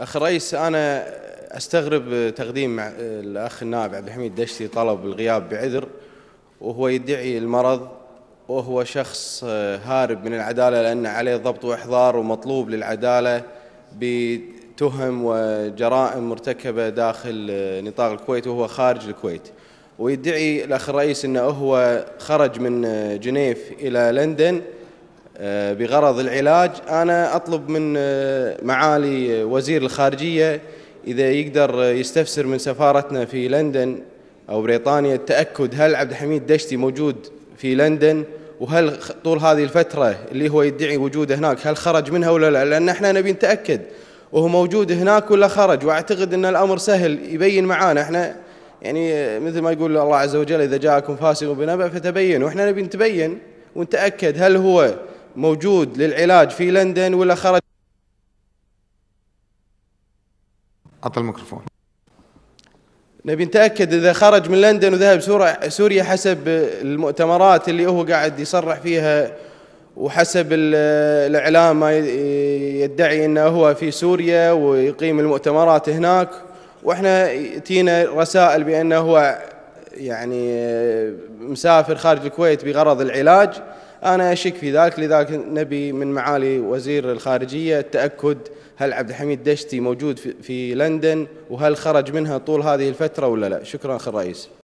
اخ الرئيس أنا أستغرب تقديم الأخ النائب عبد الحميد دشتي طلب الغياب بعذر وهو يدعي المرض وهو شخص هارب من العدالة لأن عليه ضبط وإحضار ومطلوب للعدالة بتهم وجرائم مرتكبة داخل نطاق الكويت وهو خارج الكويت. ويدعي الأخ الرئيس إنه هو خرج من جنيف إلى لندن بغرض العلاج. أنا أطلب من آه، معالي وزير الخارجية إذا يقدر يستفسر من سفارتنا في لندن أو بريطانيا. التأكد هل عبد الحميد دشتي موجود في لندن؟ وهل طول هذه الفترة اللي هو يدعي وجوده هناك هل خرج منها ولا لا؟ لأن إحنا نبي نتأكد وهو موجود هناك ولا خرج. وأعتقد أن الأمر سهل يبين معانا. إحنا يعني آه، مثل ما يقول الله عز وجل إذا جاءكم فاسق بنبأ فتبينوا. إحنا نبي نتبين ونتأكد هل هو موجود للعلاج في لندن ولا خرج؟ عطى الميكروفون. نبي نتأكد إذا خرج من لندن وذهب سوريا سوريا حسب المؤتمرات اللي هو قاعد يصرح فيها وحسب ال- الإعلام ما يدعي إنه هو في سوريا ويقيم المؤتمرات هناك. وإحنا تينا رسائل بأنه هو يعني مسافر خارج الكويت بغرض العلاج. أنا أشك في ذلك لذلك نبي من معالي وزير الخارجية التأكد هل عبد الحميد دشتي موجود في- لندن وهل خرج منها طول هذه الفترة ولا لا. شكرا اخ الرئيس.